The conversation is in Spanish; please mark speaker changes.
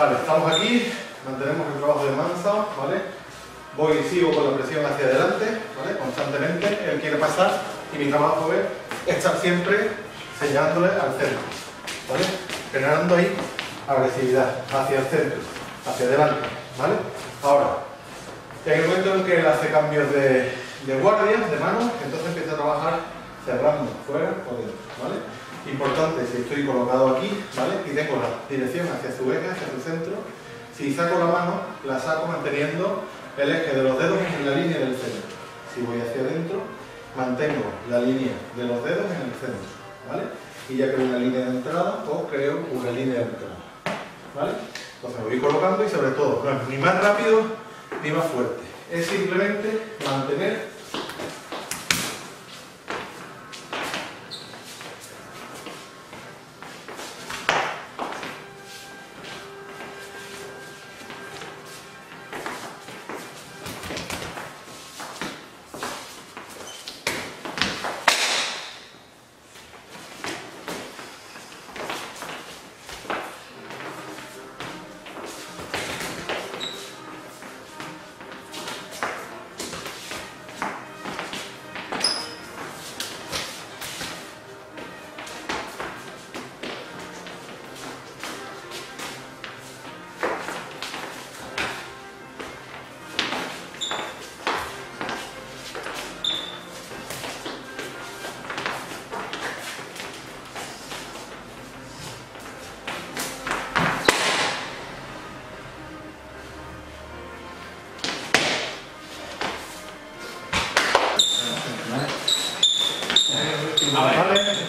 Speaker 1: Vale, estamos aquí, mantenemos el trabajo de Mansa, ¿vale? Voy y sigo con la presión hacia adelante. Constantemente, él quiere pasar y mi trabajo es estar siempre señalándole al centro, ¿vale? Generando ahí agresividad hacia el centro, hacia adelante, ¿vale? Ahora, en el momento en que él hace cambios de, de guardia, de mano, entonces empieza a trabajar cerrando, fuera o dentro, ¿vale? Importante, si estoy colocado aquí, ¿vale? Y tengo la dirección hacia su eje, hacia su centro, si saco la mano, la saco manteniendo el eje de los dedos en la línea del centro. Si voy hacia adentro, mantengo la línea de los dedos en el centro, ¿vale? Y ya creo una línea de entrada o creo una línea de entrada, ¿vale? Entonces voy colocando y sobre todo, no es ni más rápido ni más fuerte. Es simplemente mantener Vale.